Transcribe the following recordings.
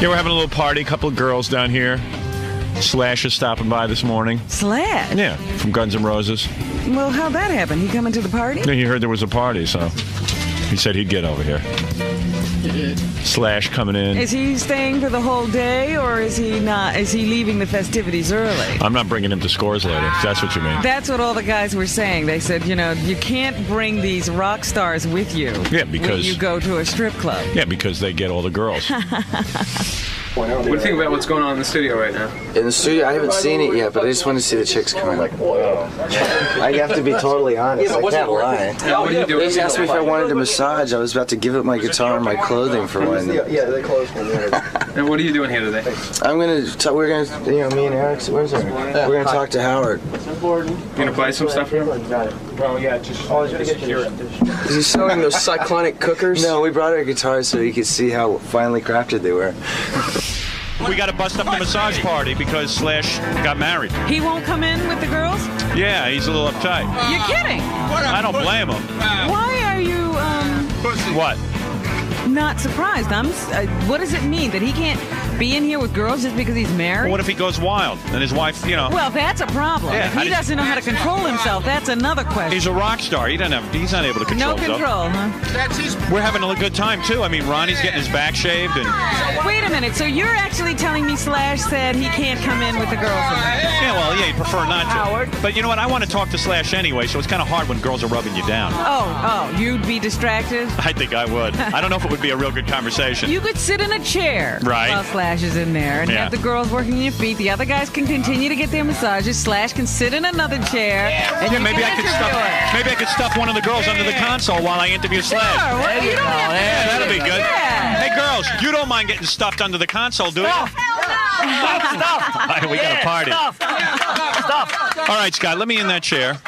Yeah, we're having a little party. A couple of girls down here. Slash is stopping by this morning. Slash? Yeah, from Guns N' Roses. Well, how'd that happen? He coming to the party? Yeah, he heard there was a party, so he said he'd get over here. Slash coming in. Is he staying for the whole day, or is he not? Is he leaving the festivities early? I'm not bringing him to scores later. If that's what you mean. That's what all the guys were saying. They said, you know, you can't bring these rock stars with you. Yeah, when because- you go to a strip club. Yeah, because they get all the girls. What do you think about what's going on in the studio right now? In the studio, I haven't seen it yet, but I just want to see the chicks come in. I have to be totally honest. I can't lie. Yeah, what are you They doing? just asked me if I wanted a massage. I was about to give up my guitar and my clothing for one. And what are you doing here today? I'm gonna. T- we're gonna. You know, me and Eric. Where's Eric? We're gonna talk to Howard. You gonna play some stuff for him? Is he selling those cyclonic cookers? No, we brought our guitars so he could see how finely crafted they were. we got to bust up the massage party because Slash got married. He won't come in with the girls? Yeah, he's a little uptight. You're kidding. I don't blame him. Why are you um, What? not surprised? I'm. Uh, what does it mean that he can't be in here with girls just because he's married? What if he goes wild and his wife, you know? well, that's a problem. Yeah, if he just- doesn't know how to control himself, that's another question. He's a rock star. He doesn't have. He's not able to control no himself. control, huh? We're having a good time too. I mean, Ronnie's getting his back shaved, and Wait a minute. So you're actually telling me Slash said he can't come in with the girls? yeah, well, yeah, he'd prefer not to. Howard. But you know what? I want to talk to Slash anyway, so it's kind of hard when girls are rubbing you down. Oh, oh, you'd be distracted. I think I would. I don't know if it would be a real good conversation. You could sit in a chair Right. while Slash is in there and Yeah. have the girls working your feet. The other guys can continue to get their massages. Slash can sit in another chair. And yeah, maybe I could stuff. her. Maybe I could stuff one of the girls under the console while I interview Slash. Sure, well, you don't have to Yeah, that'd be good. Yeah. Hey, girls, you don't mind getting stuffed under the console, do you? Stop! Stop! we got a party. Stop! Stop! All right, Scott, let me in that chair.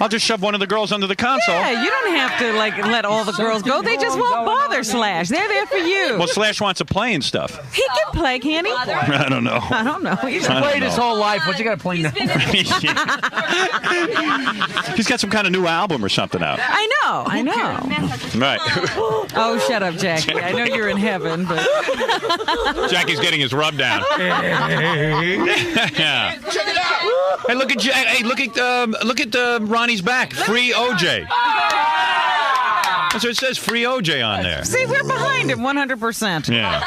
I'll just shove one of the girls under the console. Yeah, you don't have to like let all the girls go. They just won't bother Slash. They're there for you. Well, Slash wants to play and stuff. he can play, can he? I don't know. I don't know. He's I don't Played his know. whole life. What's he got to play now? He's got some kind of new album or something out. I know, I know. Right. Oh, shut up, Jackie. I know you're in heaven, but Jackie's getting his rub down. yeah. Hey, look at Jack. hey, look at um, look at the uh, Ronnie's back. Free OJ. Oh, That's what it says. Free OJ on there. see, we're behind him 100%. Yeah.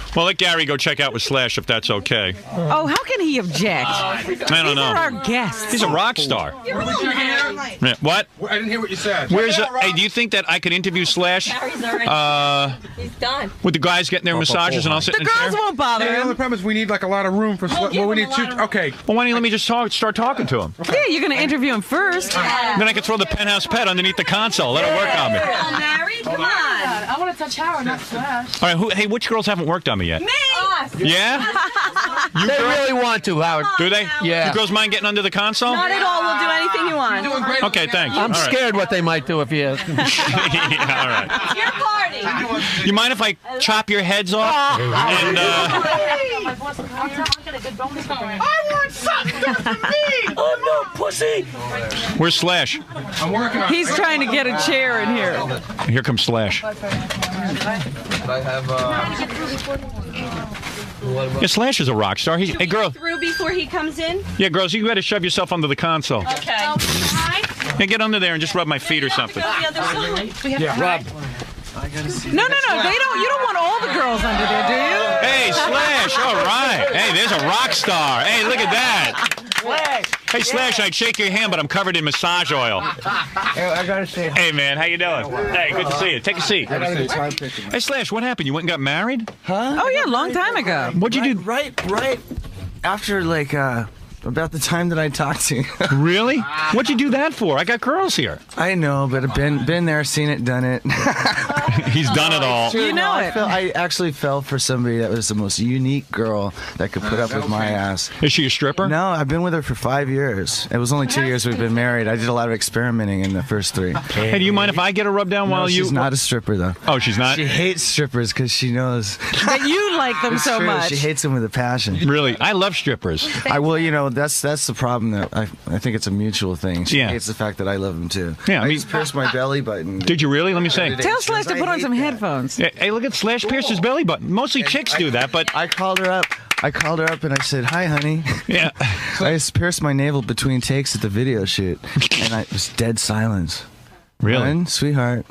well, let Gary go check out with Slash if that's okay. Oh, how can he object? I don't These are know. our guests. He's a rock star. Yeah, What? I didn't hear what you said. Where's? Uh, hey, do you think that I could interview Slash uh, He's done. with the guys getting their massages and I'll sit The in a chair? girls won't bother Yeah, the only him. problem is we need like a lot of room for. Sl- well, we need two. Okay. Well, why don't you let me just talk, start talking to him? Yeah, you're going to interview him first. Then I can throw the penthouse pet underneath the console. Let it work on me. All married? Come on. I want to touch Howard, not Slash. right. Who, hey, which girls haven't worked on me yet? Me. Yeah. You They girls? really want to, Howard. Do they? Yeah. You girls mind getting under the console? Not at all. We'll do anything you want. Okay, thanks. I'm All right. scared what they might do if you ask yeah, all right. It's your party. You mind if I chop your heads off? and uh, I'm no pussy. where's Slash? I'm working on. He's trying to get a chair in here. Here comes Slash. I have. Uh, Yeah, Slash is a rock star. He, hey, girl. Through before he comes in. Yeah, girls, you better shove yourself under the console. Okay. Yeah, get under there and just rub my feet or something. Go the other side. Rob. No, no, no. They don't. You don't want all the girls under there, do you? Hey, Slash. All right. Hey, there's a rock star. Hey, look at that. Slash. Hey, Slash, I'd shake your hand, but I'm covered in massage oil. Hey, I gotta say. Hey, man, how you doing? Hey, good to see you. Take a seat. Hey, Slash, what happened? You went and got married? Huh? Oh yeah, a long time ago. What'd you do? Right, right. After like uh, about the time that I talked to you. Really? What'd you do that for? I got girls here. I know, but I've been been there, seen it, done it. He's done it all. You know I, it. fell, I actually fell for somebody that was the most unique girl that could put up with my ass. Is she a stripper? No, I've been with her for five years. It was only two years we've been married. I did a lot of experimenting in the first three. Hey, do you mind if I get a rub down No, while you? she's not a stripper though. Oh, she's not. She hates strippers because she knows That you like them It's so true. much. She hates them with a passion. Really, I love strippers. I will, you know, know, that's that's the problem. That I I think it's a mutual thing. She Yeah. hates the fact that I love him too. Yeah, I I, mean- just pierced my belly button. Did you really? Let me see. Tell Slash to put on some that. headphones. Hey, hey, look at Slash Pierce's belly button. Mostly chicks do that, but I called her up. I called her up and I said, "Hi, honey." yeah. I just pierced my navel between takes at the video shoot, and I it was dead silence. Really? Hun, sweetheart,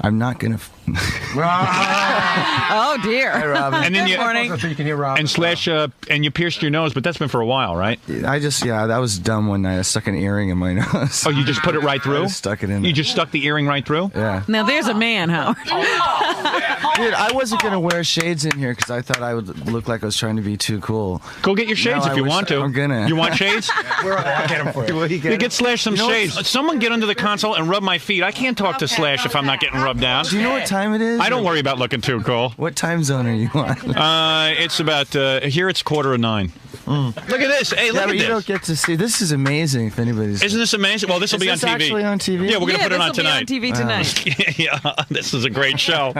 I'm not gonna. Ah! F- Oh dear. Hi, Robin. And then Good you morning. So you can hear Rob. and Slash uh, and you pierced your nose, but that's been for a while, right? I just yeah, that was dumb one night. I stuck an earring in my nose. Oh, you just put it right through? just stuck it in You there. just stuck the earring right through? yeah, Now there's a man, Howard. dude, I wasn't gonna wear shades in here because I thought I would look like I was trying to be too cool. Go get your shades No, if I you want to. I'm gonna. You want shades? I'll get him for you. Will you You get Slash some You know what? shades. Someone get under the console and rub my feet. I can't talk to Slash if I'm not getting rubbed down. Do you know what time it is? I don't worry about looking too cool. What time zone are you on? Uh, it's about uh, here. It's quarter of nine. Look at this. Hey, yeah, look but at you don't get to see. This is amazing. If anybody's Isn't this amazing? Well, this will be on this TV. actually on TV? Yeah, we're gonna yeah, put it this on will tonight. be on TV tonight. yeah, this is a great show.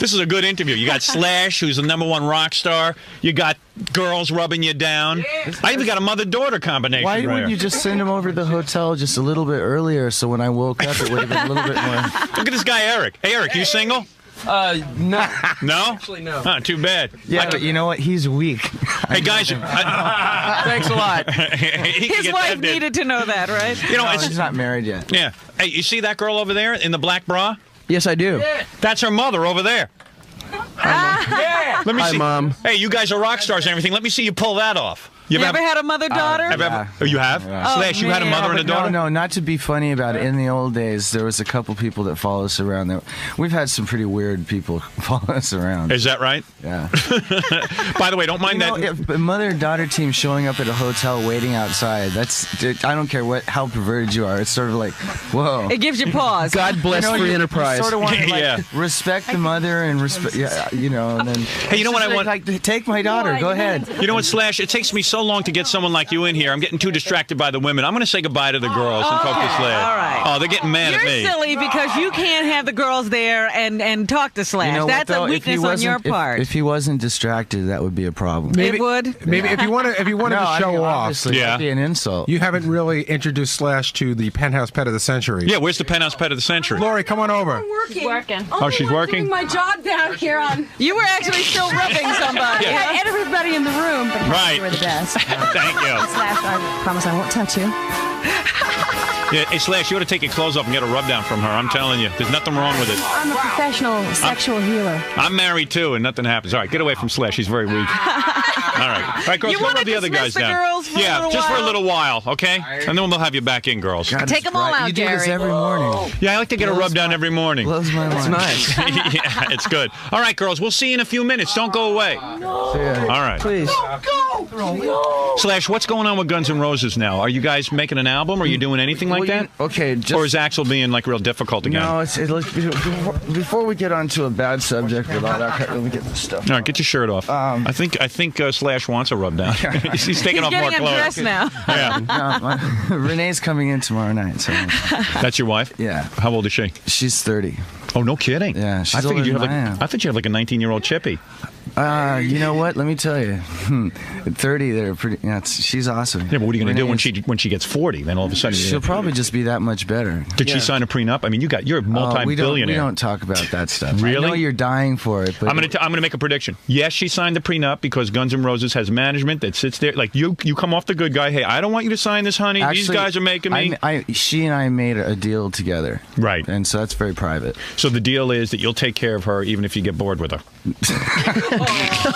this is a good interview. You got Slash, who's the number one rock star. You got girls rubbing you down. I even got a mother-daughter combination. Why right wouldn't you just send him over to the hotel just a little bit earlier so when I woke up it would have been a little bit more. Look at this guy, Eric. Hey, Eric, you single? Uh, no. No. Actually, no. Huh, too bad. Yeah, but you know what? He's weak. Hey guys, I, Thanks a lot. His wife needed to know that, right? You know, No, it's, he's not married yet. yeah. Hey, you see that girl over there in the black bra? Yes, I do. That's her mother over there. Yeah. Let me Hi, see. Mom. Hey, you guys are rock stars and everything. Let me see you pull that off. You ever had a mother uh, daughter? Have ever- oh, you have? Oh, Slash, you had a man. mother and a But no, daughter? no, not to be funny about it. In the old days, there was a couple people that follow us around. That we've had some pretty weird people follow us around. Is that right? yeah. By the way, don't You mind know, that. if mother and daughter team showing up at a hotel waiting outside. That's I don't care what how perverted you are. It's sort of like, whoa. It gives you pause. God bless You know, free you- enterprise. You sort of want to like, Yeah. respect the mother and respect, yeah, you know, and then. Hey, you know what I want? Like, take my daughter. Go ahead. You know what, Slash? It takes me so long to get someone like you in here. I'm getting too distracted by the women. I'm going to say goodbye to the girls and talk to Slash. all right. Oh, they're getting mad You're at me. silly because you can't have the girls there and, and talk to Slash. You know That's though? a weakness on your wasn't- if- part. If, he wasn't distracted, that would be a problem. it would. Maybe if you want to, if you wanted no, to I show mean, off, Yeah. be an insult. you haven't really introduced Slash to the penthouse pet of the century. Yeah, where's the penthouse pet of the century? Lori, come on over. Working. Working. Oh, oh she's working? my job down here on. You were actually still rubbing somebody. yeah. I had everybody in the room, but Right. you were the best. Thank you. Slash, I promise I won't touch you. Yeah, hey, Slash, you ought to take your clothes off and get a rub down from her. I'm telling you, there's nothing wrong with it. I'm a professional sexual healer. I'm married too, and nothing happens. All right, get away from Slash. He's very weak. All right, all right, girls, You go wanna rub the other guys the down. girls for yeah, little just for a little while, okay? And then we'll have you back in, girls. God, Take it's 'em all bright. out, You do this every morning. Yeah, I like to get a rub down every morning. Blows my mind. It's nice. yeah, it's good. All right, girls, we'll see you in a few minutes. Don't go away. All right. Please. Oh, Slash, what's going on with Guns N' Roses now? Are you guys making an album? Are you doing anything like Well, that? okay, just or is Axl being like real difficult again? no. It's it, look, before, before we get onto a bad subject with all that, let me get this stuff. All right, get your shirt off. Um, I think I think uh, Slash wants a rub down. he's, he's taking He's off more getting clothes. undressed now. Yeah, No, my, Renee's coming in tomorrow night, so that's your wife. yeah, How old is she? she's thirty. Oh, no kidding. Yeah, she's I figured you have like I am. I thought you had like a 19 year old chippy. Uh, you know what? Let me tell you, at thirty, they're pretty. Yeah, it's, she's awesome. Yeah, but what are you going to do when she when she gets 40? Then all of a sudden, She'll probably just be that much better. did she sign a prenup? I mean, you got you're a Oh, we don't. We don't talk about that stuff. really? I Really? know you're dying for it, but I'm gonna t- I'm gonna make a prediction. Yes, she signed the prenup because Guns N' Roses has management that sits there. Like you, you come off the good guy. Hey, I don't want you to sign this, honey. These guys are making me. I, I, she and I made a deal together, Right. And so that's very private. so the deal is that you'll take care of her even if you get bored with her.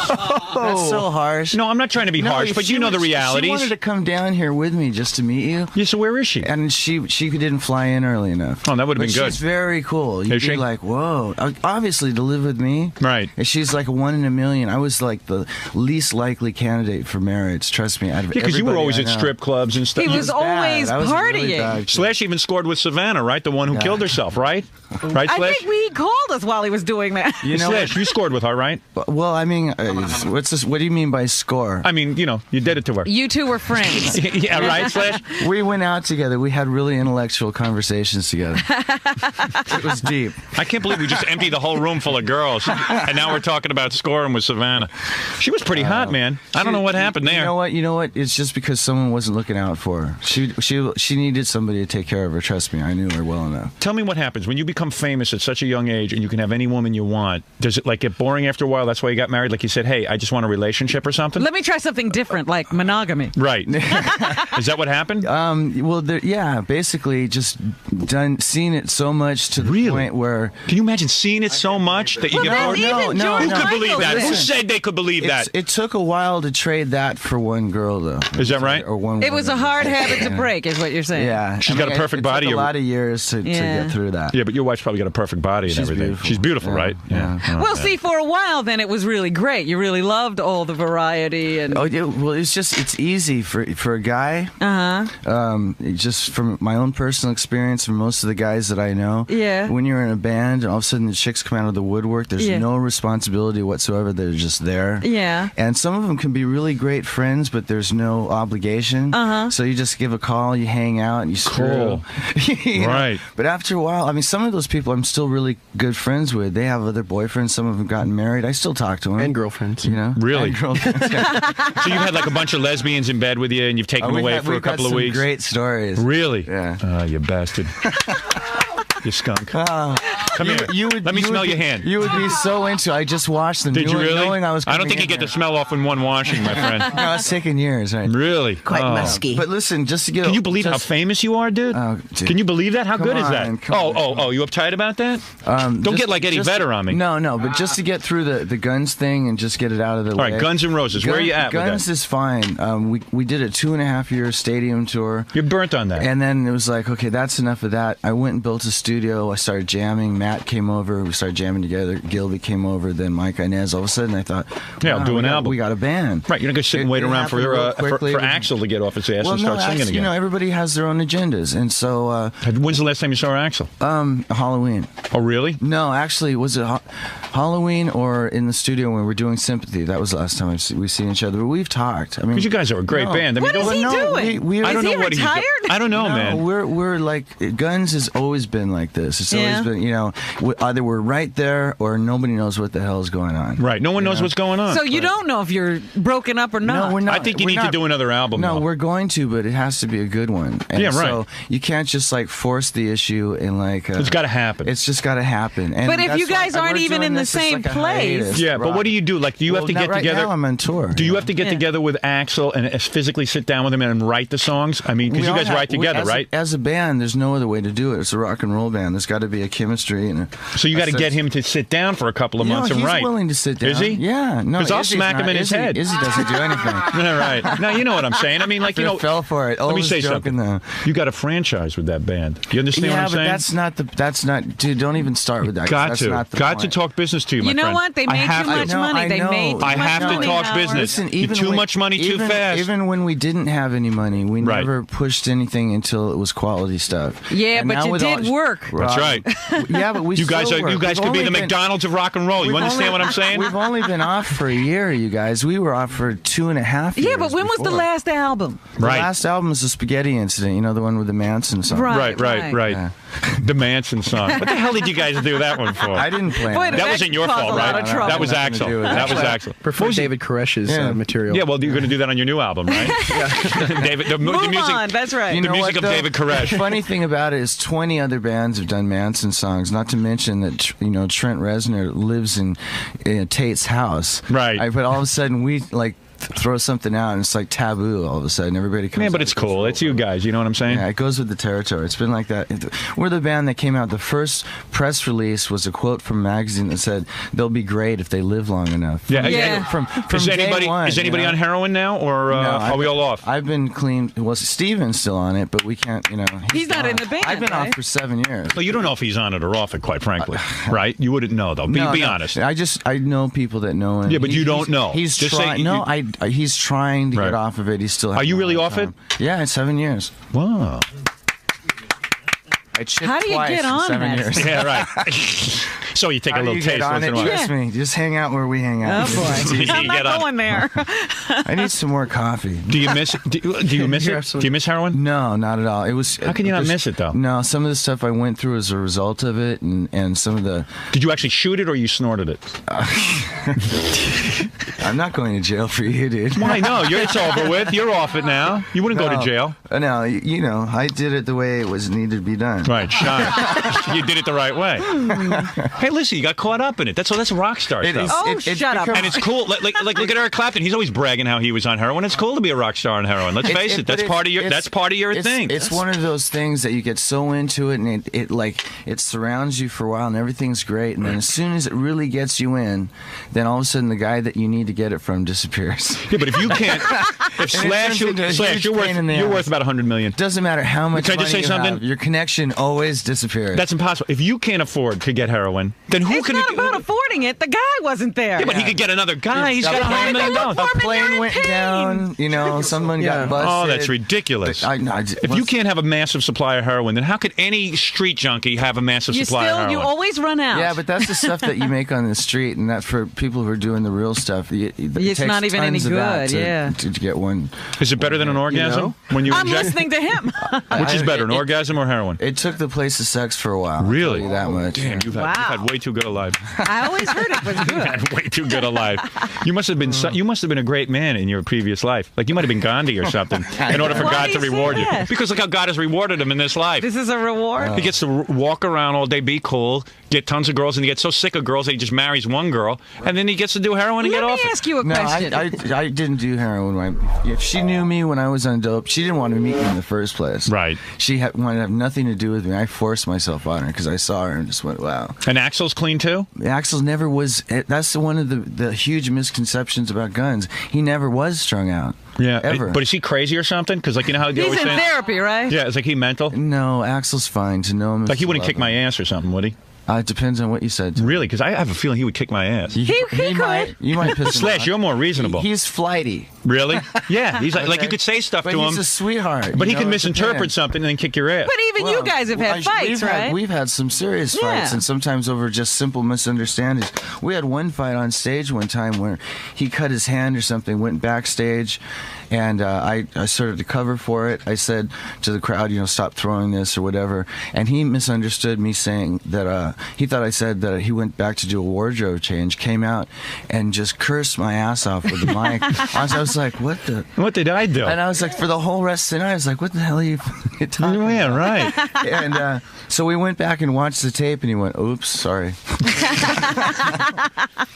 That's so harsh. No, I'm not trying to be No, harsh, if but she you know the was- realities. She wanted to come down here with me just to meet you. yeah, so where is she? And she she didn't fly in early enough. Oh, that would've But been good. She's very cool. You'd Is be she? like, whoa. Uh, Obviously, to live with me, Right. And she's like a one in a million. I was like the least likely candidate for marriage. Trust me. Out of Yeah, because you were everybody always I at know. strip clubs and stuff. He You- was Bad. always I was really partying. bad. Slash even scored with Savannah, right? The one who Yeah. killed herself, right? Right, I Slash? think we called us while he was doing that. You know, Slash, you scored with her, right? well, I mean, uh, what's this? What do you mean by score? I mean, you know, you did it to her. You two were friends. yeah, right, Slash? We went out together. We had really intellectual conversations together. it was deep. I can't believe we just emptied the whole room full of girls, and now we're talking about scoring with Savannah. She was pretty hot, man. I don't know what happened there. You know what? You know what? It's just because someone wasn't looking out for her. She she she needed somebody to take care of her. Trust me, I knew her well enough. Tell me what happens when you become famous at such a young age and you can have any woman you want. Does it like get boring after a while? That's why you got married. Like you said, hey, I just want a relationship or something. Let me try something different, like monogamy. right? Is that what happened? Um, well, there, yeah, basically just done seen it so much to the Really? point where Can you imagine seeing it so much that you Well, get bored? no, even no, Who no. could believe that? Who said they could believe it's, that? it took a while to trade that for one girl, though. Is that right? Or one. It was a hard habit to break, is what you're saying. Yeah, She's got a perfect it body, Took a lot of years to, to get through that. Yeah, but your wife's probably got a perfect body and She's everything. beautiful. She's beautiful, Yeah, right? yeah. Oh, Well, yeah. see, for a while, then it was really great. You really loved all the variety and. Oh yeah, well it's just it's easy for for a guy. Uh huh. Um, just from my own personal experience, from most of the guys that I know. Yeah. When you're in a band and all of a sudden the chicks come out of the woodwork, there's Yeah. no responsibility whatsoever. They're just there. Yeah. And some of them can be really great friends, but there's no obligation. Uh-huh. So you just give a call, you hang out, and you Cool. screw. You know? Right. But after a while, I mean, some of those people I'm still really good friends with. They have other boyfriends. Some of them gotten married. I still talk to them. And girlfriends. You know. Really? And girlfriends. So you've had like a bunch of lesbians in bed with you, and you've taken Oh, them away had- for a we've couple of weeks. Great stories. Really? Yeah. Ah, you bastard. you skunk. Oh, Come you, here. you would, Let me you smell would your hand. You would be so into. I just washed them. Did you knowing, really? Knowing I was. I don't think you in get the smell off in one washing, my friend. No, it's taking years, right? really? Quite Oh. musky. But listen, just to get. Can you believe how famous you are, dude? Oh, dude. Can you believe that? How Come good is that? come Oh, on. oh, oh! You uptight about that? Um, Don't just- get like Eddie just- Vedder on me. No, no, but just to get through the, the guns thing and just get it out of the All way. right, Guns N' Roses. Where are you at with Guns that? is fine. Um, we we did a two and a half year stadium tour. You're burnt on that. And then it was like, okay, that's enough of that. I went and built a studio. I started jamming. Matt came over. We started jamming together. Gilby came over. Then Mike Inez. All of a sudden, I thought, Yeah, I'll wow, do we an got- album. We got a band. right, you're not going to sit and wait it around for, uh, for, for Axl to get off his ass well, and start no, singing Ax- again. You know, everybody has their own agendas, and so uh, When's the last time you saw Axl? um, Halloween. Oh, really? No, actually, was it ha- Halloween or in the studio when we were doing Sympathy? That was the last time I've se- we've seen each other. But we've talked. I mean, Because you guys are a great No. band. I mean, What is don't- he no, doing? we- we- I don't Is he know what retired? he's. I don't know, no, man. we're we're like Guns has always been like this. It's Yeah. always been, you know, we, either we're right there or nobody knows what the hell is going on. Right. No one knows know? what's going on. So you don't know if you're broken up or not. No, we're not. I think you we're need to do another album. No, though. we're going to, but it has to be a good one. And Yeah, right. So you can't just like force the issue and like. Uh, It's got to happen. It's just got to happen. And But if you guys why- aren't even in the same like place- hiatus, yeah, but what do you do? Like, do you Well, have to get right together? Now I'm on tour. do you have to get Yeah. together with Axl and uh, physically sit down with him and write the songs? I mean, because you guys have- write we- together, as a- right? as a band, there's no other way to do it. It's a rock and roll band. There's got to be a chemistry and. A, so you got to get him to sit down for a couple of You months know, and he's write. willing to sit down. Is he? Yeah, no. 'Cause I'll Izzy's smack him not. in his head. Izzy doesn't do anything. Yeah, right. Now you know what I'm saying. I mean, like you know, fell for it. Let me Always say joking, something. though. You got a franchise with that band. You understand yeah, what I'm but saying? that's not the. That's not. Dude, don't even start with that. 'cause got that's to. Not the got point. to talk business to you, my You know friend. what? They I made have too much know, money. They made too I have to talk business. Listen, You even too much money too fast. Even when we didn't have any money, we never pushed anything until it was quality stuff. Yeah, And but now you did all- work. That's right. Yeah, but we You guys still are. You guys could be the been- McDonald's of rock and roll. You understand only- what I'm saying? We've only been off for a year, you guys. We were off for two and a half years. Yeah, but when was the last album? The Right. last album was the Spaghetti Incident. You know, the one with the Manson song. Right. Right, right, right. Yeah. The Manson song. What the hell did you guys do that one for? I didn't plan. Boy, that that wasn't your fault, right? of trouble. That was Nothing to Axl. do That was Axl. Prefer David Koresh's Yeah. uh, material. Yeah, well, you're going to do that on your new album, right? David, the, mu- the Move music. on. That's right. You The music what, of though? David Koresh. The funny thing about it is 20 other bands have done Manson songs, not to mention that, you know, Trent Reznor lives in, in Tate's house. Right. I, but all of a sudden, we, like, th- throw something out and it's like taboo all of a sudden. Everybody comes Yeah, but it's cool. It's you guys. You know what I'm saying? Yeah, it goes with the territory. It's been like that. We're the band that came out. The first press release was a quote from a magazine that said, "They'll be great if they live long enough." Yeah. Yeah. From, from is day anybody one, is anybody you know? on heroin now, or uh, No, are we all off? I've been clean. Well, Steven's still on it, but we can't. You know, He's not in the band, I've been right? off for seven years. well, you don't know if he's on it or off it, quite frankly, right? You wouldn't know though. Be, No, be no. honest. I just I know people that know him. Yeah, but you don't know. He's Just say trying. you- No, I, I- Uh, he's trying to Right. get off of it. He's still. Are you really hard off it? Yeah, it's seven years. Wow. I How do you twice get on seven that? years. Yeah, right. So you take How a do little you get taste on once it? in a while. Trust me, just hang out where we hang out. Oh boy, I'm get not on- going there. I need some more coffee. Do you miss? Do, do you miss You're it? Do you miss heroin? No, not at all. It was. How can you not miss it, though? No, some of the stuff I went through as a result of it, and, and some of the. Did you actually shoot it or you snorted it? I'm not going to jail for you, dude. Why no? You're, it's over with. You're off it now. You wouldn't go to jail. Uh, No, y- you know, I did it the way it was needed to be done. Right, shot. you did it the right way. Hey, listen, you got caught up in it. That's all. That's rock star It stuff. is- Oh, it- it's shut up. become- And it's cool. Like, like, like, look at Eric Clapton. He's always bragging how he was on heroin. It's cool to be a rock star on heroin. Let's face it. but That's part of your. it's- That's part of your it's, thing. It's one of those things that you get so into it, and it, it like it surrounds you for a while, and everything's great, and then as soon as it really gets you in, then all of a sudden the guy that you need to get it from disappears. Yeah, but if you can't, if Slash, turns you, into a Slash, huge you're worth, pain in the you're ass. worth about a hundred million. Doesn't matter how much Can I money just say you something? have, your connection always disappears. That's impossible. If you can't afford to get heroin, then who It's can? not about affording it. The guy wasn't there. yeah, but he could get another guy. He's Yeah, got a but hundred million dollars. A plane went pain. down. You know, someone Yeah. got busted. Oh, that's ridiculous. I, no, I, If you can't have a massive supply of heroin, then how could any street junkie have a massive You supply of heroin? you always run out. Yeah, but that's the stuff that you make on the street, and that's for people who are doing the real stuff. It, it It's takes not even any tons of good, to, yeah. to, to get one. Is it better than an orgasm know? when you I'm inject? listening to him. Which is better, an orgasm or heroin? It took the place of sex for a while. Really? that much. Damn, you've had, Wow. you've had way too good alive. I always heard it was You've good. had way too good a life. You must have been so, you must have been a great man in your previous life. Like you might have been Gandhi or something in order for Why God do to you say reward you. that? Because look how God has rewarded him in this life. This is a reward. He gets to r- walk around all day, be cool, get tons of girls, and he gets so sick of girls that he just marries one girl, and then he gets to do heroin and Let get me off. it. ask you a No, I, question. I, I didn't do heroin. When I, if she knew me when I was on dope, she didn't want to meet me in the first place. Right. She had, wanted to have nothing to do with me. I forced myself on her because I saw her and just went, wow. And Axl's clean too. Axl never was. eh, That's one of the, the huge misconceptions about guns. He never was strung out. Yeah, ever. But is he crazy or something? Because like you know how they He's always in say. therapy, right? Yeah, it's like he mental. no, Axl's fine. To know him, is Like he wouldn't love kick my ass or something, would he? Uh, it depends on what you said. To Really? Because I have a feeling he would kick my ass. He- he might, could. you might piss him Slash, off. you're more reasonable. He- he's flighty. Really? Yeah. He's like, like you could say stuff But to him. he's a sweetheart. but he can know, it misinterpret depends. something and then kick your ass. But even you guys have I- had fights, we've right? Had, we've had some serious Yeah. fights, and sometimes over just simple misunderstandings. We had one fight on stage one time where he cut his hand or something, went backstage, and uh, I, I started to cover for it. I said to the crowd, you know, stop throwing this or whatever, and he misunderstood me saying that uh, he thought I said that he went back to do a wardrobe change, came out, and just cursed my ass off with the mic. I was, I was like, what the. what did I do? And I was like, for the whole rest of the night, I was like, what the hell are you talking yeah, about? right. and uh, so we went back and watched the tape, and he went, "Oops, sorry."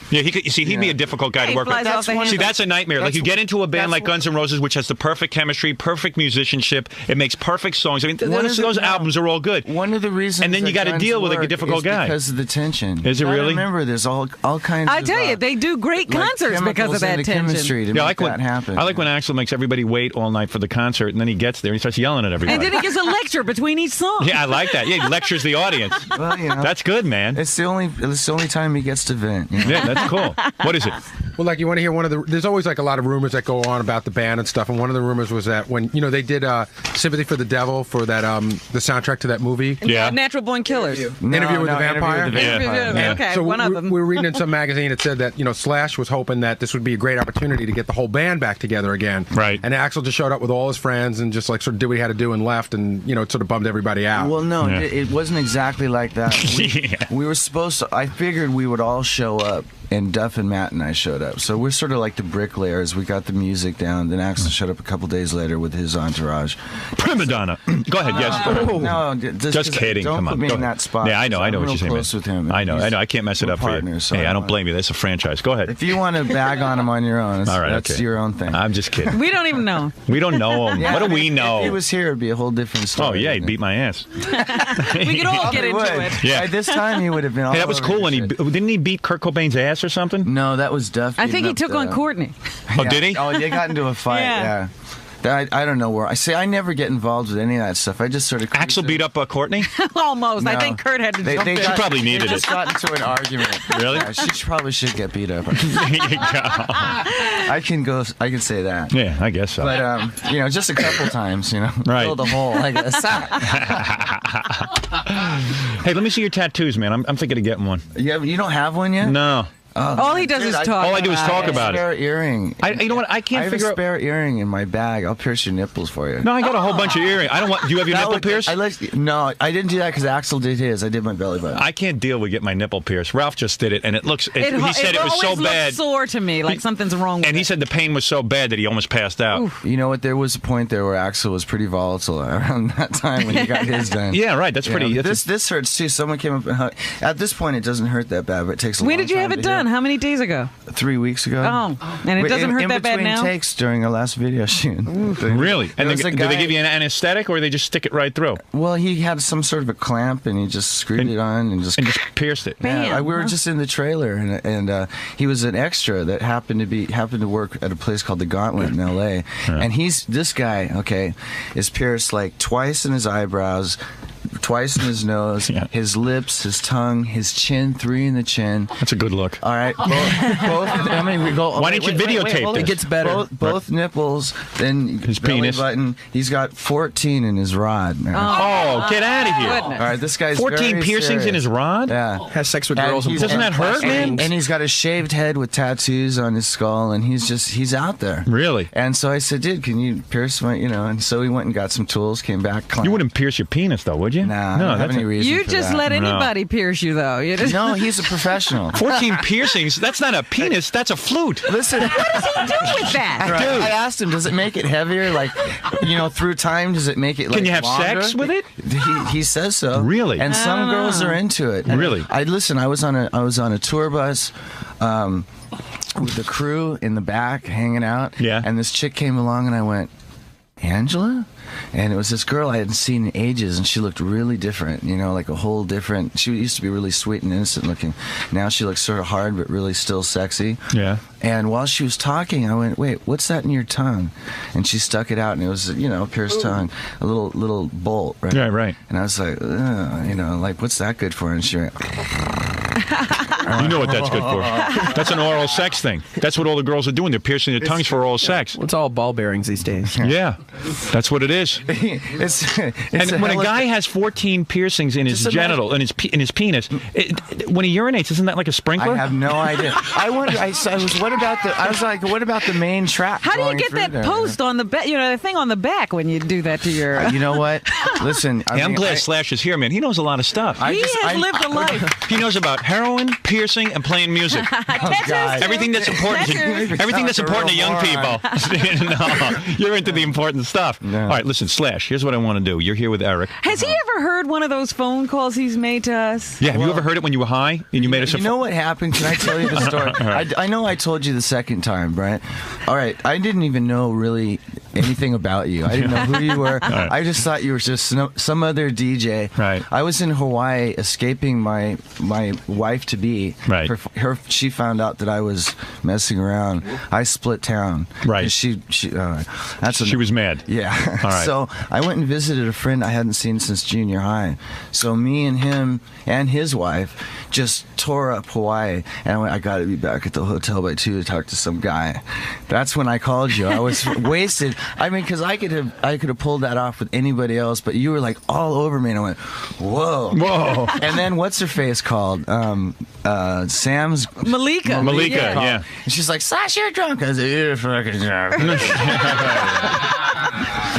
Yeah, he could. You see, he'd be a difficult guy He to work with. flies off the one of See, that's a nightmare. Like you get into a band like Guns N' Roses, which has the perfect chemistry, perfect musicianship. It makes perfect songs. I mean, th- One those, of the- those no. albums are all good. One of the reasons, And then you got gotta deal with a difficult guy. because of the tension. Is it really? gotta? Remember, there's all all kinds. I of, tell uh, you, they do great like concerts because of that tension. chemistry to Yeah, I make like that when happen. I like when Axl makes everybody wait all night for the concert, and then he gets there and he starts yelling at everybody. And then he gives a lecture between each song. yeah, I like that. Yeah, he lectures the audience. Well, you know, That's good, man. it's the only it's the only time he gets to vent. you know? Yeah, that's cool. What is it? Well, like you want to hear one of the. There's always like a lot of rumors that go on about the band and stuff. And one of the rumors was that when you know they did uh, "Sympathy for the Devil" for that um the soundtrack to that movie. Yeah. Natural Born Killers. No, Interview with no, the Vampire? Interview with the Vampire. Interview- Yeah. Okay, so one we, of them. we were reading in some magazine. It said that you know Slash was hoping that this would be a great opportunity to get the whole band back together again. Right. And Axl just showed up with all his friends and just like sort of did what he had to do and left, and you know it sort of bummed everybody out. Well, no, Yeah. it, it wasn't exactly like that. We, Yeah. we were supposed to. I figured we would all show up, and Duff and Matt and I showed up. So we're sort of like the bricklayers. We got the music down. Then Axl showed up a couple days later with his entourage. Prima donna. Go ahead. Yes. Oh, no, d- just, Just kidding. Don't Come put on. me Go in ahead. that spot. Yeah, I know. I know I'm what you're saying. Close man. with him. I know. I know. I can't mess it we're up for you. partners, so hey, I don't blame you. That's a franchise. Go ahead. If you want to bag on him on your own, that's, All right. that's okay. your own thing. I'm just kidding. We don't even know. We don't know him. Yeah, what do I mean, we if- know? If he was here, it'd be a whole different oh, story. oh yeah, he wouldn't beat my ass. We could all get Probably into it. Yeah. By this time, he would have been. All Hey, that was cool your when he didn't he beat Kurt Cobain's ass or something. No, that was Duff. I think he took the- on Courtney. Oh, did he? Oh, they got into a fight. Yeah. yeah. I, I don't know where I say I never get involved with any of that stuff. I just sort of Axl beat up uh, Courtney. Almost. I think Kurt had to They, jump they in. She got- probably they needed just it. got into an argument. Really? Yeah, she probably should get beat up. there you go. I can go. I can say that. Yeah, I guess so. But um, you know, just a couple times, you know, Right. fill the hole. I guess. hey, let me see your tattoos, man. I'm, I'm thinking of getting one. you, have, you don't have one yet? No. Oh, All he does Dude, is I- talk. All I do is about talk it. about it. spare earring. I, you know what? I I can't I have a figure out. spare earring in my bag. I'll pierce your nipples for you. No, I got a whole bunch of earrings. I don't want. Do you have your That nipple would- pierced? I like, no, I didn't do that because Axl did his. I did my belly button. I can't deal with getting my nipple pierced. Ralph just did it, and it looks. It, It, he said it, was so always looks bad, sore to me, like something's wrong with and he it. said the pain was so bad that he almost passed out. you know what? There was a point there where Axl was pretty volatile around that time when he got his done. Yeah, right. That's You pretty. know, that's this this hurts too. Someone came up. Uh, at this point, it doesn't hurt that bad, but it takes a When did you have it to heal. done? How many days ago? Three weeks ago. Oh, and it doesn't in, hurt in that bad between now? takes during our last video shoot. really. And There they, was do they give you an anesthetic, or they just stick it right through Well, he had some sort of a clamp, and he just screwed And- it on and just. and just pierced it? Bam. Yeah, I- we were huh? just in the trailer, and, and uh, he was an extra that happened to be happened to work at a place called the Gauntlet in L.A. And he's this guy, okay, is pierced like twice in his eyebrows, twice in his nose, Yeah. his lips, his tongue, his chin, three in the chin. That's a good look. All right, both. both I mean, we go. Why didn't you videotape hold this? It gets better. Both, both nipples, then His belly penis. button. He's got 14 in his rod. Man. Oh, oh, get out of here! Goodness. All right, this guy's 14 very piercings in his rod. Yeah. Has sex with And girls. and Doesn't that hurt, man? and, and he's got a shaved head with tattoos on his skull, and he's just he's out there. Really? And so I said, "Dude, can you pierce my?" You know. And so we went and got some tools. Came back. You wouldn't pierce your penis, though, would you? Nah, I no. don't have That's any a- reason. You for just that. let No. anybody pierce you, though. You just, No, he's a professional. 14 piercings. That's not a penis. That's a flute. Listen, What does he do with that? I, I asked him, "Does it make it heavier? Like, you know, through time, does it make it? Like, Can you have longer? sex with it? He, he says so. Really? And some girls know. are into it. Really? I listen. I was on a I was on a tour bus. Um, with the crew in the back hanging out. Yeah. And this chick came along and I went, Angela? And it was this girl I hadn't seen in ages and she looked really different, you know, like a whole different she used to be really sweet and innocent looking. Now she looks sort of hard but really still sexy. Yeah. And while she was talking, I went, "Wait, what's that in your tongue?" And she stuck it out, and it was, you know, a pierced tongue, a little little bolt, right? Yeah, right. And I was like, Ugh, you know, like, what's that good for? And she went, You know what that's good for. That's an oral sex thing. That's what all the girls are doing. They're piercing their tongues for oral sex. It's all ball bearings these days. Yeah. That's what it is. "It's." it's And when a hell of- guy has 14 piercings in his Just imagine- genital, in his pe- in his penis, it, when he urinates, isn't that like a sprinkler? I have no idea. I wonder. I, I was. What about the? I was like, what about the main trap? How do you get that there? post on the back? You know, the thing on the back when you do that to your. Uh, you know what? Listen, I Hey, I'm mean, glad I- Slash is here, man. He knows a lot of stuff. I he just- has I- lived a life. he knows about heroin, piercing, and playing music. Oh, God. Everything that's important to everything that's important to real young people. no, you're into the important stuff. No. All right, listen, Slash. Here's what I want to do. You're here with Eric. Has he ever heard one of those phone calls he's made to us? Yeah, have you ever heard it when you were high and you made us a You know what happened? Can I tell you the story? I, I know I told you the second time, right? All right. I didn't even know really anything about you. I didn't know who you were. right. I just thought you were just some, some other DJ. Right. I was in Hawaii escaping my my wife to be. Right. Her, her she found out that I was messing around. I split town. Right. She she. Uh, that's She was mad. yeah. All right. So I went and visited a friend I hadn't seen since junior high. So me and him and his wife just tore up Hawaii, and I went. I got to be back at the hotel by two to talk to some guy. That's when I called you. I was wasted. I mean, because I could have I could have pulled that off with anybody else, but you were like all over me, and I went, whoa. Whoa. And then what's her face called? Um, uh, Sam's Malika. Malika, Yeah. yeah. and she's like, Sash, you're drunk. I said, You're fucking drunk.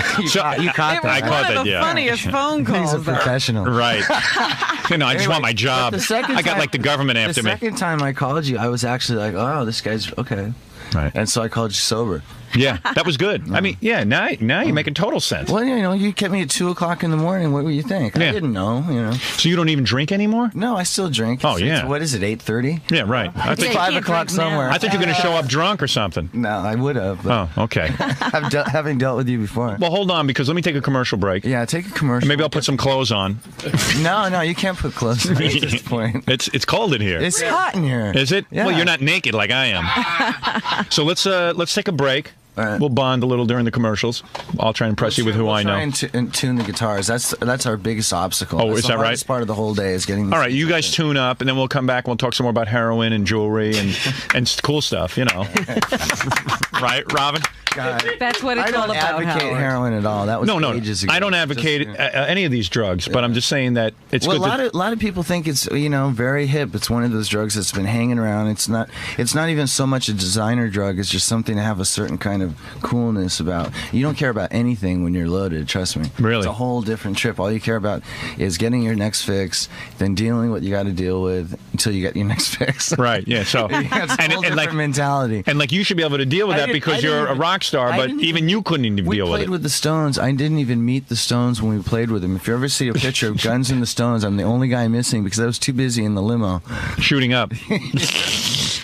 you, So- caught, you caught It that. was I one caught of that, the yeah. funniest phone He's a calls. though. professional. Right. you know, I just want my job. the second I got time- like the government The after me. second time I called you, I was actually like, oh, this guy's okay. Right. And so I called you sober. Yeah, that was good. I mean, yeah, now now you're making total sense. Well, you know, you kept me at 2 o'clock in the morning. What do you think? Yeah. I didn't know, you know. So you don't even drink anymore? No, I still drink. Oh, It's- yeah. it's- what is it, 8.30? Yeah, right. I It's think Yeah, 5 you can't o'clock drink now. somewhere. I thought you were going to show up drunk or something. no, I would have. But Oh, okay. I've de- having dealt with you before. Well, hold on because let me take a commercial break. yeah, take a commercial. Maybe I'll put some clothes on. No, no, you can't put clothes on at this point. It's it's cold in here. It's hot in here. Is it? Yeah. Well, you're not naked like I am. so let's uh let's take a break. Right. We'll bond a little during the commercials. I'll try and impress you with who We'll I know. and, t- and tune the guitars. That's that's our biggest obstacle. Oh, That's is that right? Part of the whole day is getting. All right, you guys tune up, and then we'll come back. and We'll talk some more about heroin and jewelry and and cool stuff. You know, right, Robin? That's what it's I don't all about. advocate Howard. heroin at all. That was No, no, ages ago. I don't advocate Just, uh, uh, any of these drugs, but I'm just saying that it's well, a good. lot to, of a lot of people think it's you know very hip. It's one of those drugs that's been hanging around. It's not. It's not even so much a designer drug. It's just something to have a certain kind of coolness about. You don't care about anything when you're loaded. Trust me. Really? it's a whole different trip. All you care about is getting your next fix, then dealing with what you got to deal with until you get your next fix. right? Yeah. So Yeah, it's a and, whole and different like mentality. and like you should be able to deal with I that didn't- because I you're a even- rock star. I But didn't even you couldn't even deal with it. We played it. with the Stones. I didn't even meet the Stones when we played with them. If you ever see a picture of Guns and the Stones, I'm the only guy missing because I was too busy in the limo. shooting up.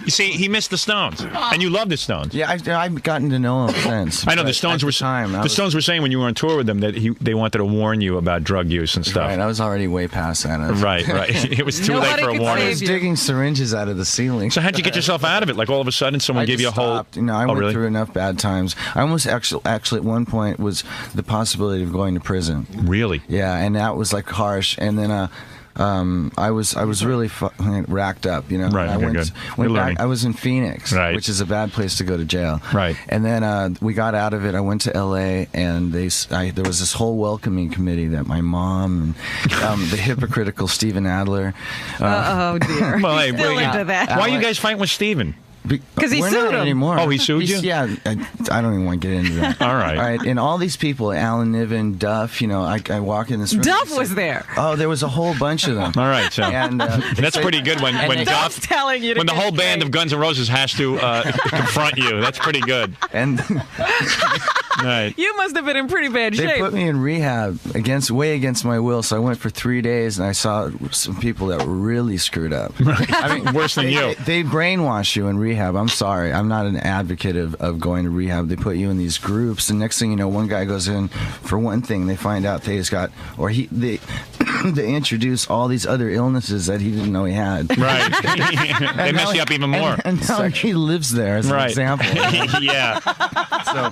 you see, he missed the Stones, and you love the Stones. Yeah, I've, I've gotten to know him since. I know the Stones were the time. The was- Stones were saying when you were on tour with them that he they wanted to warn you about drug use and stuff. Right, I was already way past that. Right, right. It was too late for a could I warning. was digging syringes out of the ceiling. So how'd you get yourself out of it? Like all of a sudden, someone I gave you a just whole. stopped. You know, I oh, went really? through enough bad times. I almost actually, actually at one point was the possibility of going to prison. Really? Yeah, and that was like harsh. And then uh, um, I was I was really fu- racked up. You know, Right, I okay, went, good. went back. I was in Phoenix, Right. which is a bad place to go to jail. Right. And then uh, we got out of it. I went to L.A. and they s I there was this whole welcoming committee that my mom and um, the hypocritical Steven Adler. Oh dear. Well, hey, Still wait, into that. Why are you guys fighting with Steven? Be- 'Cause he we're sued not him. anymore. Oh, he sued He's- you? Yeah, I, I don't even want to get into that. All right. all right. And all these people, Alan Niven, Duff. You know, I, I walk in this room. Duff was say- there. Oh, there was a whole bunch of them. All right, so And uh, that's pretty good when and when they- Duff Duff's telling you to when the get whole band straight. of Guns N' Roses has to uh, confront you. That's pretty good. and Right. You must have been in pretty bad they shape. They put me in rehab against way against my will. So I went for three days, and I saw some people that were really screwed up. I mean, Worse than they, you. They, they brainwash you in rehab. I'm sorry, I'm not an advocate of, of going to rehab. They put you in these groups, and next thing you know, one guy goes in for one thing. They find out that he's got, or he they they introduce all these other illnesses that he didn't know he had. Right. they And mess now you up even more. And, and now he lives there as an example. yeah. So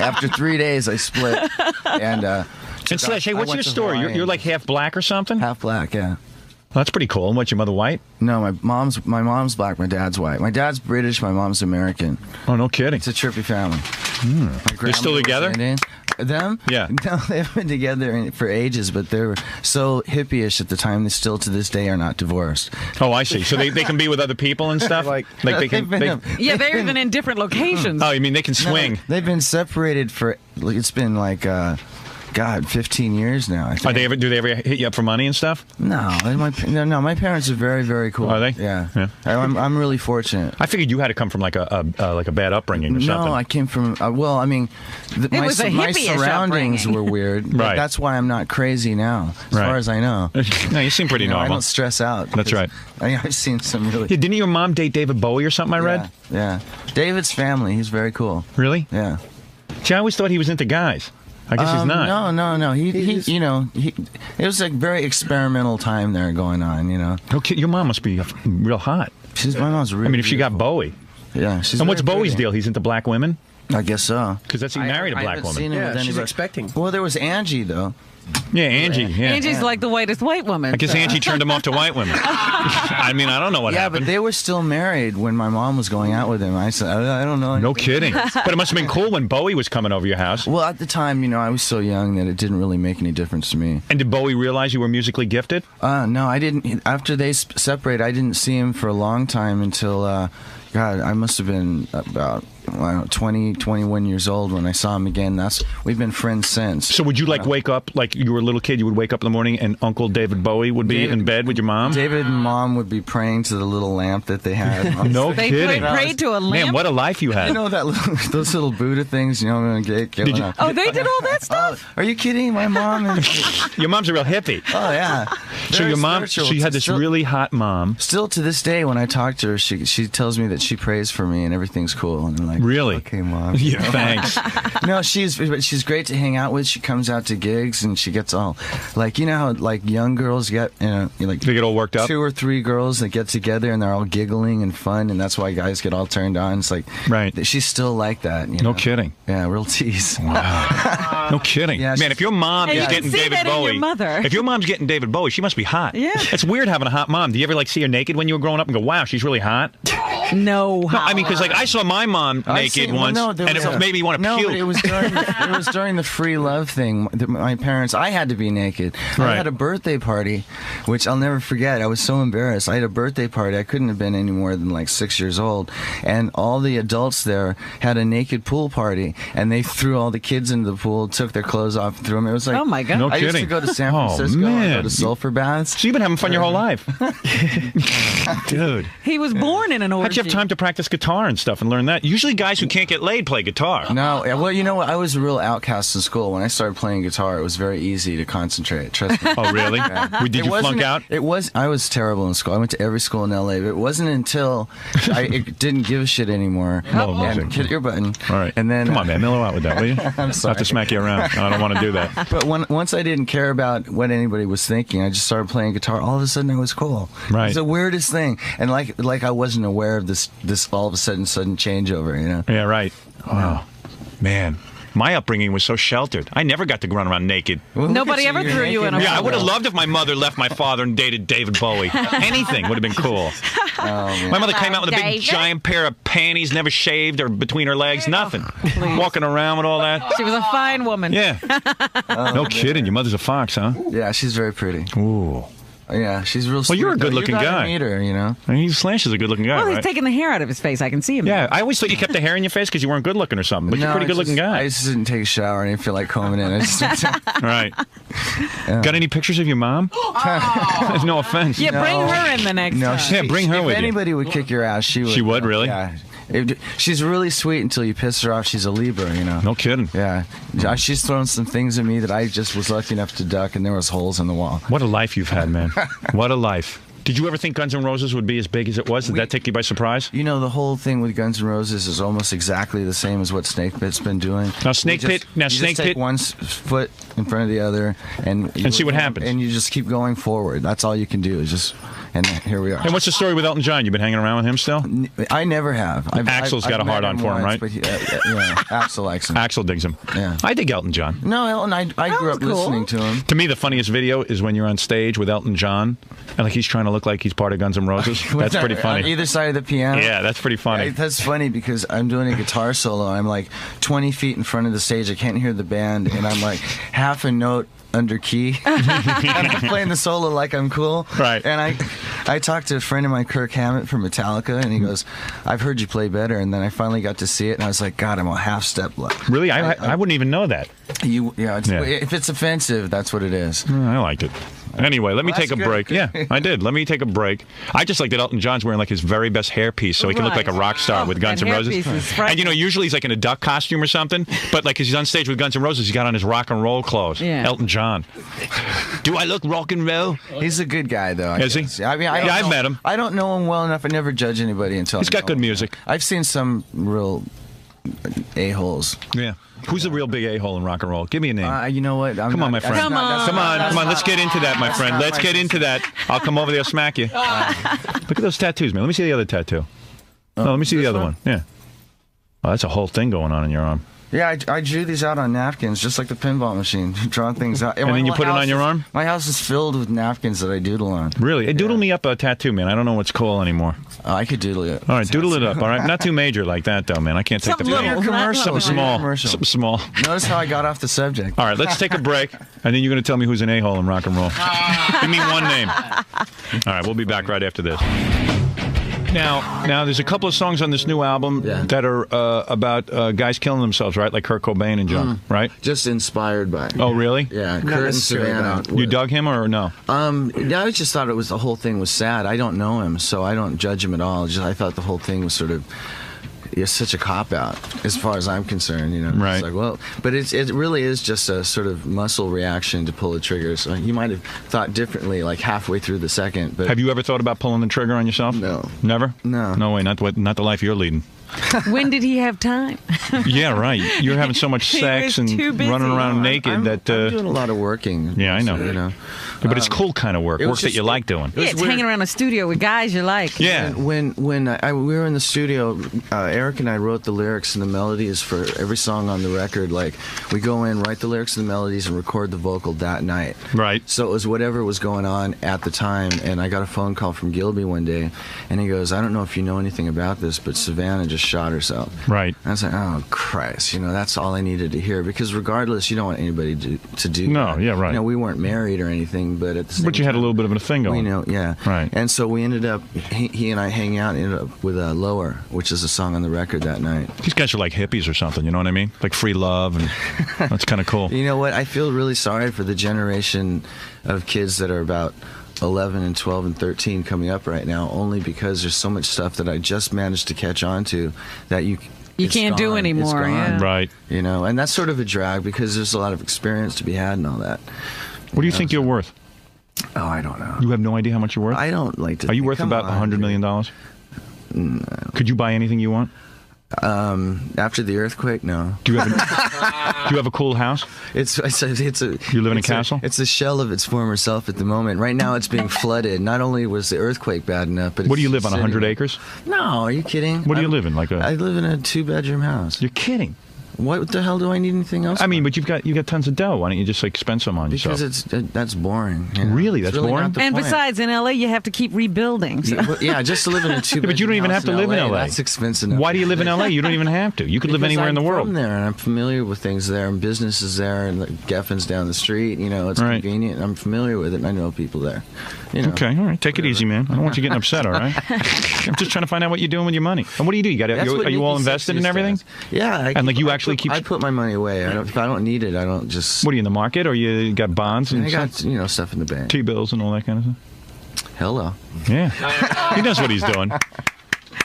after three days, I split. And uh, And Slash, hey, what's your story? You're, you're like half black or something? half black, yeah. That's pretty cool. And what's your mother white? No, my mom's my mom's black. My dad's white. My dad's British. My mom's American. Oh, no kidding. It's a trippy family. My Hmm. They're still was together? Indian. Them? Yeah. No, they've been together for ages, but they were so hippie-ish at the time. They still, to this day, are not divorced. Oh, I see. So they, they can be with other people and stuff? like, they can. They've been- They, yeah, they've they're been- even in different locations. oh, you mean they can no, swing? they've been separated for. It's been like, uh, God, 15 years now. I think. Are they ever? Do they ever hit you up for money and stuff? No, my, no, no, my parents are very, very cool. Are they? Yeah. Yeah. I, I'm, I'm really fortunate. I figured you had to come from like a, a uh, like a bad upbringing or something. No, I came from. Uh, well, I mean, the, my, was a my hippie-ish surroundings upbringing. were weird. Right. That's why I'm not crazy now, as Right. far as I know. no, you seem pretty You know, I don't stress out. That's right. I, I've seen some really. Yeah, didn't your mom date David Bowie or something? I read. Yeah, yeah. David's family. He's very cool. Really? Yeah. See, I always thought he was into guys. I guess he's Um, not. No, no, no. He, he, you know, he. It was like very experimental time there going on. You know, Okay, your mom must be real hot. she's my mom's really. I mean, if she got. Bowie. Yeah, she's. And what's very Bowie's pretty. deal? He's into black women? I guess so. Because that's he married a I black haven't woman. seen him Yeah, with she's expecting. Well, there was Angie though. Yeah, Angie. Yeah. Angie's like the whitest white woman. I guess Angie turned him off to white women. I mean, I don't know what happened. yeah, happened. but they were still married when my mom was going out with him. I said, I, I don't know. no kidding. but it must have been cool when Bowie was coming over your house. Well, at the time, you know, I was so young that it didn't really make any difference to me. And did Bowie realize you were musically gifted? Uh, no, I didn't. After they separated, I didn't see him for a long time until, uh, God, I must have been about I don't know, 20, 21 years old when I saw him again. That's we've been friends since. So would you like uh, wake up like you were a little kid? You would wake up in the morning and Uncle David Bowie would be David- in bed with your mom. David and mom would be praying to the little lamp that they had. no they kidding. prayed, prayed to a lamp. Man, what a life you had. You know that little, those little Buddha things, you know, I'm get, get Did you- oh, they did all that Oh, stuff. are you kidding? My mom is. your mom's a real hippie. Oh yeah. So your mom, spiritual. so you had this Still- really hot mom. Still to this day, when I talk to her, she she tells me that that she prays for me and everything's cool. And I'm like, Really? Okay, mom. Yeah, thanks. no, she's but she's great to hang out with. She comes out to gigs and she gets all like you know how like young girls get you know like They get all worked up. two or three girls that get together and they're all giggling and fun and that's why guys get all turned on. It's like Right. She's still like that. You No kidding. Yeah, real tease. No kidding. Yeah, Man, if your mom is you getting David that in your Bowie, mother. if your mom's getting David Bowie, she must be hot. Yeah. It's weird having a hot mom. Do you ever like see her naked when you were growing up and go, "Wow, she's really hot"? No, No, I mean, because like I saw my mom I've naked seen- well, once, no, there and was it a- made me want to no, puke. but it was during it was during the free love thing. The- My parents, I had to be naked. Right. I had a birthday party, which I'll never forget. I was so embarrassed. I had a birthday party. I couldn't have been any more than like six years old, and all the adults there had a naked pool party, and they threw all the kids into the pool, took their clothes off, and threw them. It was like, Oh, my God. No I used to kidding. go to San Oh, Francisco. and man. go to sulfur baths. so you've been having fun your whole life, dude. he was born in an orgy. How'd you have time to practice guitar and stuff and learn that? Usually, guys who can't get laid play guitar. No, well, you know what? I was a real outcast in school. When I started playing guitar, it was very easy to concentrate. Trust me. Oh, really? Did It you flunk out? It was. I was terrible in school. I went to every school in LA, but it wasn't until I it didn't give a shit anymore. Oh, and hit your button. All right. And then come on, man, mellow out with that, will you? I'm sorry. Not to smack you around. I don't want to do that. But when, once I didn't care about what anybody was thinking, I just started playing guitar. All of a sudden, it was cool. Right. It's the weirdest thing, and like like I wasn't aware of this this all of a sudden sudden changeover. You know. Yeah, right. Wow, man. My upbringing was so sheltered. I never got to run around naked. Well, Nobody ever threw you in a Yeah, I would have loved if my mother left my father and dated David Bowie. Anything would have been cool. Oh, my mother came out with a big David. giant pair of panties, never shaved or between her legs, nothing. Walking around with all that. She was a fine woman. Yeah. no oh, kidding. Your mother's a fox, huh? Yeah, she's very pretty. Ooh. Yeah, she's real. Well, you're a good-looking you gotta guy. Meet her, you know. I mean, Slash is a good-looking guy, Well, he's right? taking the hair out of his face. I can see him. yeah, I always thought you kept the hair in your face because you weren't good looking or something, but you're a pretty good looking guy. I just didn't take a shower. I didn't feel like combing in. I just right. Got any pictures of your mom? Oh. no offense. Yeah, bring No. her in the next no, time. she, Yeah, bring her if with you. If anybody would kick your ass, she would. She would, uh, really? Yeah. It- she's really sweet until you piss her off. She's a Libra, you know. No kidding. Yeah, she's thrown some things at me that I just was lucky enough to duck, and there was holes in the wall. What a life you've had, man. what a life. Did you ever think Guns N' Roses would be as big as it was? Did that take you by surprise? You know, the whole thing with Guns N' Roses is almost exactly the same as what Snakepit's been doing. Now, Snake just- Pit- now, you just Snake take Pit- one foot in front of the other, and you- And see what happens. And you just keep going forward. That's all you can do. Is just, and here we are. And what's the story with Elton John? You've been hanging around with him still? I never have. I've, Axl's I've, got a I've met hard-on for him, once, right? But he, uh, yeah, Axl likes him. Axl digs him. Yeah. I dig Elton John. No, Elton, I, I grew up cool. listening to him. To me, the funniest video is when you're on stage with Elton John, and like he's trying to look like he's part of Guns N' Roses. That's pretty On funny. either side of the piano. Yeah, that's pretty funny. Yeah, that's funny because I'm doing a guitar solo. I'm like 20 feet in front of the stage. I can't hear the band, and I'm like half a note under key. and I'm playing the solo like I'm cool. Right. And I, I talked to a friend of mine, Kirk Hammett from Metallica, and he goes, "I've heard you play better." And then I finally got to see it, and I was like, "God, I'm a half step left." Really, I, I, I wouldn't even know that. You, yeah, it's, Yeah. If it's offensive, that's what it is. Mm, I liked it. Anyway, let me Well, take a that's break. Yeah, I did. Let me take a break. I just like that Elton John's wearing like his very best hairpiece, so he can look like a rock star Oh, with Guns that N' Roses. hairpiece is frightening. And you know, usually he's like in a duck costume or something, but like 'cause he's on stage with Guns N' Roses, he's got on his rock and roll clothes. Yeah. Elton John. Do I look rock and roll? He's a good guy, though. I Is he? I mean, I yeah, I've know- met him. I don't know him well enough. I never judge anybody until He's I got know good him. music. I've seen some real a holes. Yeah. Who's the real big a hole in rock and roll? Give me a name. Uh, you know what? I'm Come on, my friend. Come on. Come on, come on. Let's get into that, my friend. Let's get into that. I'll come over there, smack you. Look at those tattoos, man. Let me see the other tattoo. No, let me see the other one? one. Yeah. Oh, that's a whole thing going on in your arm. Yeah, I, I drew these out on napkins, just like the pinball machine. Drawing things out. And my then you put it on house your is- arm? My house is filled with napkins that I doodle on. Really? Hey, doodle me up a tattoo, man. I don't know what's cool anymore. Oh, I could doodle it. All right, doodle it up. All right, not too major like that, though, man. I can't take Something the little. pain. Not- Something not- small. Commercial. Something small. Notice how I got off the subject. All right, let's take a break, and then you're going to tell me who's an a-hole in rock and roll. Give me one name. All right, we'll be back right after this. Now, now, there's a couple of songs on this new album Yeah. that are uh, about uh, guys killing themselves, right? Like Kurt Cobain and John, right? Just inspired by. Oh, really? Yeah, Kurt and necessarily Savannah. You dug him or no? Um, yeah, I just thought it was the whole thing was sad. I don't know him, so I don't judge him at all. Just I thought the whole thing was sort of it's such a cop out as far as I'm concerned. You know, Right. It's like, well, but it's it really is just a sort of muscle reaction to pull the trigger. So you might have thought differently, like halfway through the second. But Have you ever thought about pulling the trigger on yourself? No. Never? No. No way, not the, way- not the life you're leading. when did he have time? yeah, right. You're having so much sex and running around I'm- naked I'm, that. I'm Uh, doing a lot of working. Yeah, I know. so, you know. but it's cool kind of work, it work was that you like doing. Yeah, it's hanging around a studio with guys you like. Yeah. When when I, I- we were in the studio, uh, Eric and I wrote the lyrics and the melodies for every song on the record. Like we go in, write the lyrics and the melodies, and record the vocal that night. Right. So it was whatever was going on at the time. And I got a phone call from Gilby one day, and he goes, "I don't know if you know anything about this, but Savannah just shot herself." Right. I was like, "Oh Christ!" You know, that's all I needed to hear because regardless, you don't want anybody to to do. No, that. yeah, right. You know, we weren't married or anything, but at the same But you had a little bit of a thing going. we know, yeah. Right. And so we ended up, he, he and I hanging out, ended up with uh, Lower, which is a song on the record that night. These guys are like hippies or something, you know what I mean? Like free love, and that's kind of cool. You know what? I feel really sorry for the generation of kids that are about 11 and 12 and 13 coming up right now, only because there's so much stuff that I just managed to catch on to that you. You can't do gone. It's anymore, yeah. Right. You know, and that's sort of a drag because there's a lot of experience to be had and all that. What do you think you're worth? Oh, I don't know. You have no idea how much you're worth? I don't like to. Are you think- worth about a on, hundred dude. million dollars? Could you buy anything you want? Um, after the earthquake, no. Do you have a, do you have a cool house? It's it's a, it's a You live in a castle? it's a shell of its former self at the moment. Right now, it's being flooded. Not only was the earthquake bad enough, but What do you live on? hundred acres? No, are you kidding? What do you I'm- live in? Like a? I live in a two-bedroom house. You're kidding. What the hell do I need anything else? I mean, but you've got you've got tons of dough. Why don't you just like spend some on because yourself? it's uh, that's boring. you know? Really? It's That's boring? not the And point. besides, in LA, you have to keep rebuilding. so- Yeah, but- yeah, just to live in a two. Yeah, but you don't even have to live in LA. That's expensive. Why do you live in LA? You don't even have to. You could live Because anywhere in the I'm world. From there, and I'm familiar with things there, and businesses there, and like Geffen's down the street. You know, it's Right. convenient. I'm familiar with it, and I know people there. You know. Okay, all right. Take it easy, man. I don't want you getting upset. All right. I'm just trying to find out what you're doing with your money. And what do you do? You got? That's You, what are you all Nikki invested in Sixx everything? does. Yeah, I And, like, you I actually put, keep- I put my money away. I don't, if I don't need it, I don't just. What are you in the market, or you got bonds and I got stuff? you know stuff in the bank. T bills and all that kind of stuff? Hello. Yeah, he knows what he's doing.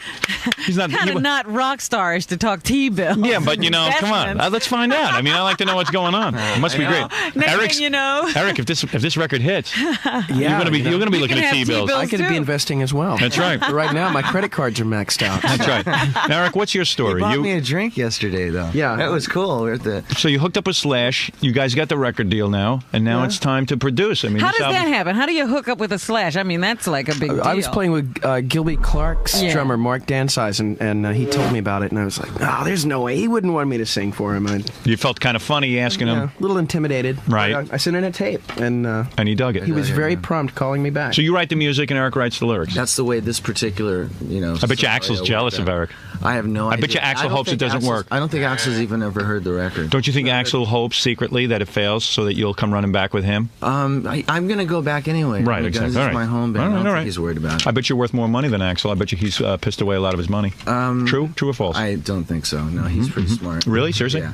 He's not. kind he- of not rock starish to talk T-bill. yeah, but you know, come on. Uh, let's find out. I mean, I like to know what's going on. It must be great. Next Eric's, thing you know, Eric, if this if this record hits, Yeah, you're gonna be you know, you're gonna be We looking at T bills. I could too. be investing as well. That's right. But right now, my credit cards are maxed out. That's right. Eric, what's your You story? bought You- me a drink yesterday, though. Yeah. that was cool. We're at the. so you hooked up with Slash. You guys got the record deal now, and now Yeah. it's time to produce. I mean, How does album- that happen? How do you hook up with a slash? I mean, that's like a big deal. I was playing with uh, Gilby Clarke's Yeah. drummer, Mark Dansize, and, and uh, he told me about it, and I was like, oh, there's no way. He wouldn't want me to sing for him. I, You felt kind of funny asking yeah, him, a little intimidated. Right. I, I sent in a tape, and uh, and he dug it. he was yeah, very yeah. prompt calling me back. So you write the music, and Eric writes the lyrics. That's the way this particular, you know. I bet you Axl's jealous of Eric. I have no idea. I idea. bet you Axl hopes it doesn't Axl's- work. I don't think Axl's even ever heard the record. Don't you think Axl hopes secretly that it fails so that you'll come running back with him? Um, I, I'm gonna go back anyway. Right, I mean, exactly. This All is right. my home band. All right, I don't all think right. he's worried about it. I bet you're worth more money than Axl. I bet you he's uh, pissed away a lot of his money. Um, True? True or false? I don't think so. No, he's pretty smart. Mm-hmm. Really? Seriously? Yeah.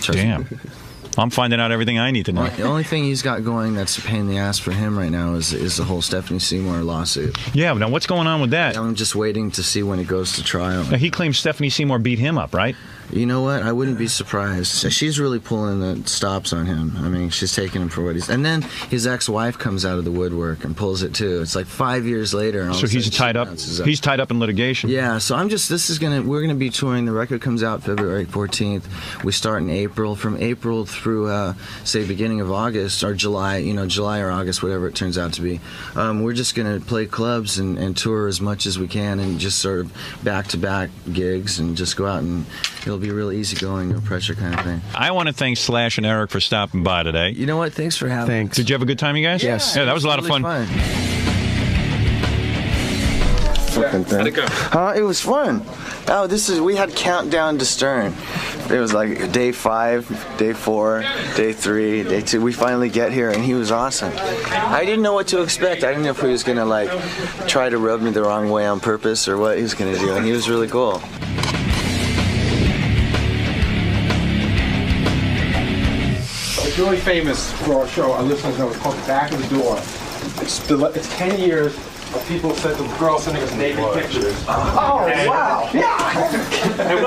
Trust. Damn. I'm finding out everything I need to know. The only thing he's got going that's a pain in the ass for him right now is is the whole Stephanie Seymour lawsuit. Yeah, now what's going on with that? I'm just waiting to see when it goes to trial. Now, he claims Stephanie Seymour beat him up, right? You know what? I wouldn't be surprised. She's really pulling the stops on him. I mean, she's taking him for what he's. And then his ex-wife comes out of the woodwork and pulls it too. It's like five years later. So he's tied up. He's tied up in litigation. Yeah, so I'm just. This is gonna. We're gonna be touring. The record comes out February 14th. We start in April. From April through, uh, say, beginning of August or July. You know, July or August, whatever it turns out to be. Um, we're just gonna play clubs and, and tour as much as we can, and just sort of back-to-back gigs, and just go out and it'll be real easy going, no pressure kind of thing. I want to thank Slash and Eric for stopping by today. You know what? Thanks for having. Thanks. Did you have a good time, you guys? Yes. Yeah, that was a lot of Really fun. Fucking thing. How'd it go? Huh? It was fun. Oh, this is we had countdown to Stern. It was like day five, day four, day three, day two. We finally get here, and he was awesome. I didn't know what to expect. I didn't know if he was gonna like try to rub me the wrong way on purpose or what he was gonna do, and he was really cool. It's really famous for our show. Our listeners know it's called The Back of the Door. It's, it's 10 years of people sent the girls sending us naked pictures. Oh, wow. Yeah.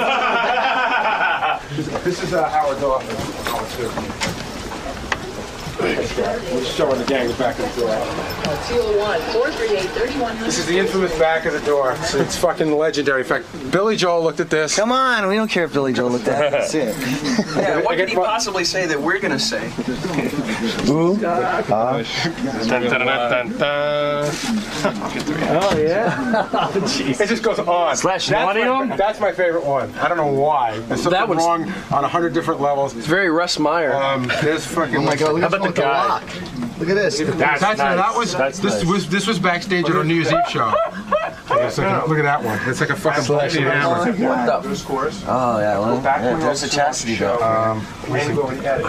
This is uh, Howard's office. Howard, too. We're showing the gang the back of the door. 201 438 3100. This is the infamous back of the door. It's, it's fucking legendary. In fact, Billy Joel looked at this. Come on, we don't care if Billy Joel looked at it. That's it. Yeah, what could he possibly say that we're gonna say? Ooh. Dun, dun, dun, dun, dun. Oh yeah. It just goes on. Slash that's my. That's my favorite one. I don't know why. There's something That one's- wrong on a hundred different levels. It's very Russ Meyer. Um, there's fucking. Oh my god, look How at about the guy? Look at this. That's, that's, that was this was this was backstage at our New Year's Eve show. It's like a- look at that one. It's like a fucking slash hammer. What the? Oh yeah, well, yeah, there's a chastity belt. Um, and go and edit.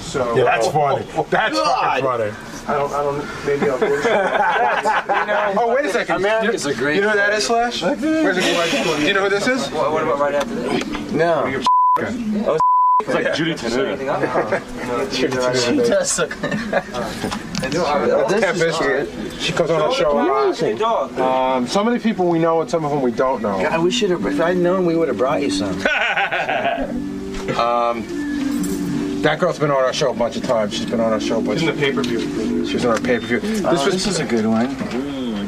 So yeah, that's funny. That's fucking funny. I don't. I don't. Maybe I'll. Oh wait a second. America's you, a great You know who that is, Slash? Where's it going? Do you know who this is? What, what about right after that? No. It's like Judy She does look. Cat Biscuit. She comes on our show a lot. Um, so many people we know and some of them we don't know. God, we should have. If I'd known, we would have brought you some. That girl's been on our show a bunch of times. She's been on our show a bunch. In the pay per view. She was on our pay per view. This Oh, was this is a good one.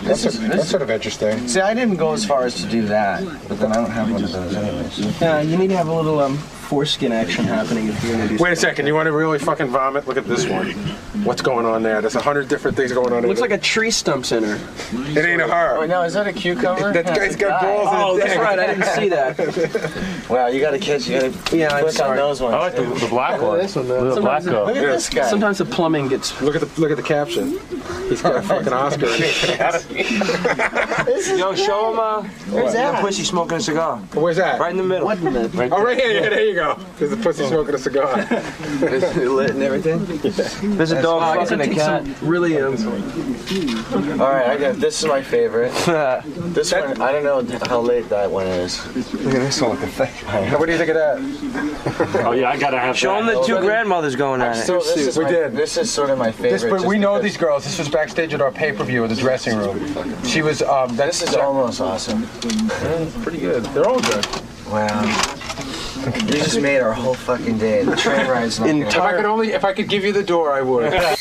that's, that's sort of interesting. See, I didn't go as far as to do that, but then I don't have one of those anyways. Yeah, you need to have a little um foreskin action happening if you're gonna do. Wait a second. You want to really fucking vomit? Look at this one. What's going on there? There's a hundred different things going on. It looks in like a tree stumps in her. it. It ain't a her. Wait, now is that a cucumber? That guy's got balls Oh, his that's dick. right. I didn't see that. Wow, you gotta catch. You gotta Yeah, I'm click on sorry. those ones. I like the, the black one. This one, though. Sometimes, black Look at this guy. sometimes the plumbing gets. Look at the look at the caption. He's got a fucking Oscar. in it. Yo, show him uh, Where's that? pussy smoking a cigar. Where's that? Right in the middle. What in the Oh, right here. Yeah, there you go. There's a pussy smoking a cigar. lit and everything. There's a dog Oh, fucking a cat. really um, All right, I got this is my favorite. This one, I don't know how late that one is. Look at this one. What do you think of that? Oh yeah, I gotta have. Show them the two grandmothers going at it. So this We my, did. This is sort of my favorite. This, but we know these girls. This was backstage at our pay-per-view in the dressing room. She was. Um, that's This is almost awesome. pretty good. They're all good. Wow. You just made our whole fucking day. The train ride's not gonna- If I could only, if I could give you the door, I would.